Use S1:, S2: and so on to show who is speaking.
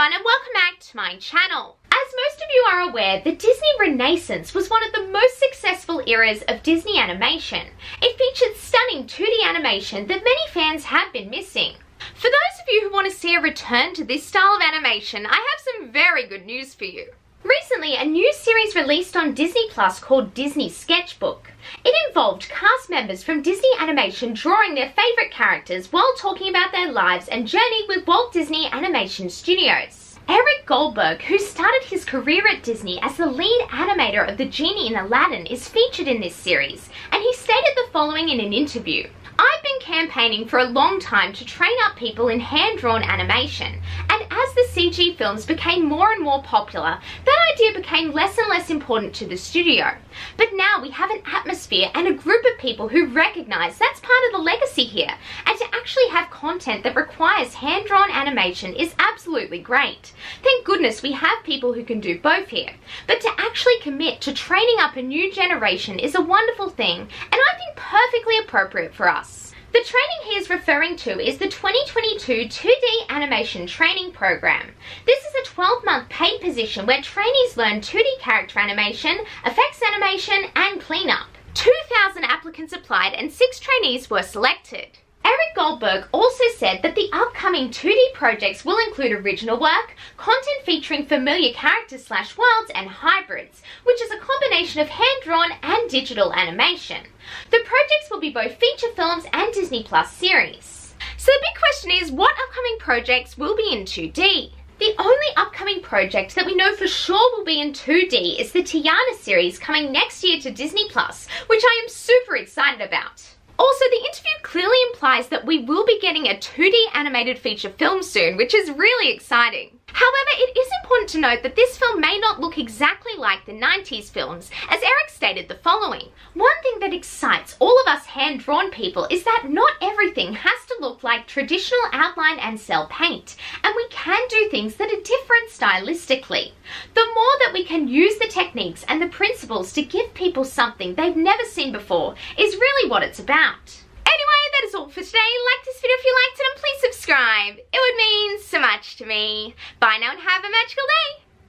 S1: everyone and welcome back to my channel. As most of you are aware, the Disney Renaissance was one of the most successful eras of Disney animation. It featured stunning 2D animation that many fans have been missing. For those of you who want to see a return to this style of animation, I have some very good news for you. Recently, a new series released on Disney Plus called Disney Sketchbook. It involved cast members from Disney Animation drawing their favourite characters while talking about their lives and journey with Walt Disney Animation Studios. Eric Goldberg, who started his career at Disney as the lead animator of the genie in Aladdin, is featured in this series, and he stated the following in an interview. Campaigning for a long time to train up people in hand-drawn animation, and as the CG films became more and more popular, that idea became less and less important to the studio. But now we have an atmosphere and a group of people who recognise that's part of the legacy here, and to actually have content that requires hand-drawn animation is absolutely great. Thank goodness we have people who can do both here, but to actually commit to training up a new generation is a wonderful thing, and I think perfectly appropriate for us. The training he is referring to is the 2022 2D Animation Training Program. This is a 12-month paid position where trainees learn 2D character animation, effects animation, and cleanup. 2,000 applicants applied and 6 trainees were selected. Goldberg also said that the upcoming 2D projects will include original work, content featuring familiar characters slash worlds, and hybrids, which is a combination of hand-drawn and digital animation. The projects will be both feature films and Disney Plus series. So the big question is, what upcoming projects will be in 2D? The only upcoming project that we know for sure will be in 2D is the Tiana series coming next year to Disney Plus, which I am super excited about. That we will be getting a 2D animated feature film soon, which is really exciting. However, it is important to note that this film may not look exactly like the 90s films, as Eric stated the following. One thing that excites all of us hand-drawn people is that not everything has to look like traditional outline and cel paint, and we can do things that are different stylistically. The more that we can use the techniques and the principles to give people something they've never seen before is really what it's about. Is all for today. Like this video if you liked it and please subscribe. It would mean so much to me. Bye now and have a magical day.